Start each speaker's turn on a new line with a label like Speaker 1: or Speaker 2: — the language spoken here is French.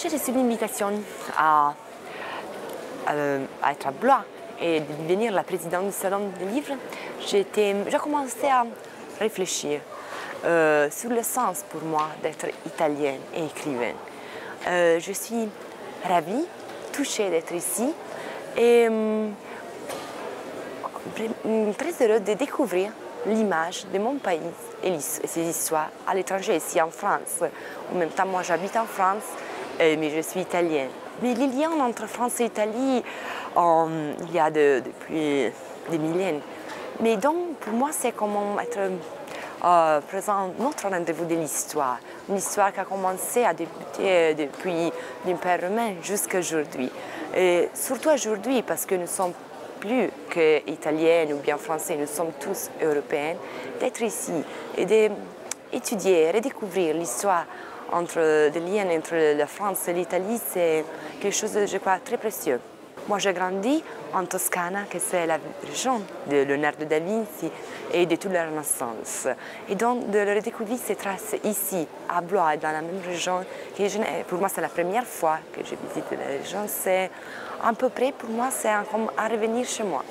Speaker 1: j'ai reçu l'invitation à, à, être à Blois et de devenir la présidente du salon des livres, j'ai commencé à réfléchir euh, sur le sens pour moi d'être italienne et écrivaine. Euh, je suis ravie, touchée d'être ici et hum, très heureuse de découvrir l'image de mon pays et ses histoires à l'étranger, ici en France. En même temps, moi j'habite en France, euh, mais je suis italienne. Mais les liens entre France et Italie, il y a depuis des millénaires. Mais donc, pour moi, c'est comment être euh, présent notre rendez-vous de l'histoire. Une histoire qui a commencé à débuter depuis l'Empire romain jusqu'à aujourd'hui. Et surtout aujourd'hui, parce que nous sommes plus qu'italiennes ou bien français, nous sommes tous européens, d'être ici et d'étudier, redécouvrir l'histoire entre des liens entre la France et l'Italie, c'est quelque chose de, je crois, très précieux. Moi, j'ai grandi en Toscane, que c'est la région de Leonardo da Vinci et de toute la Renaissance. Et donc, de redécouvrir ces traces ici, à Blois, dans la même région, pour moi, c'est la première fois que je visite la région, c'est à peu près, pour moi, c'est comme à revenir chez moi.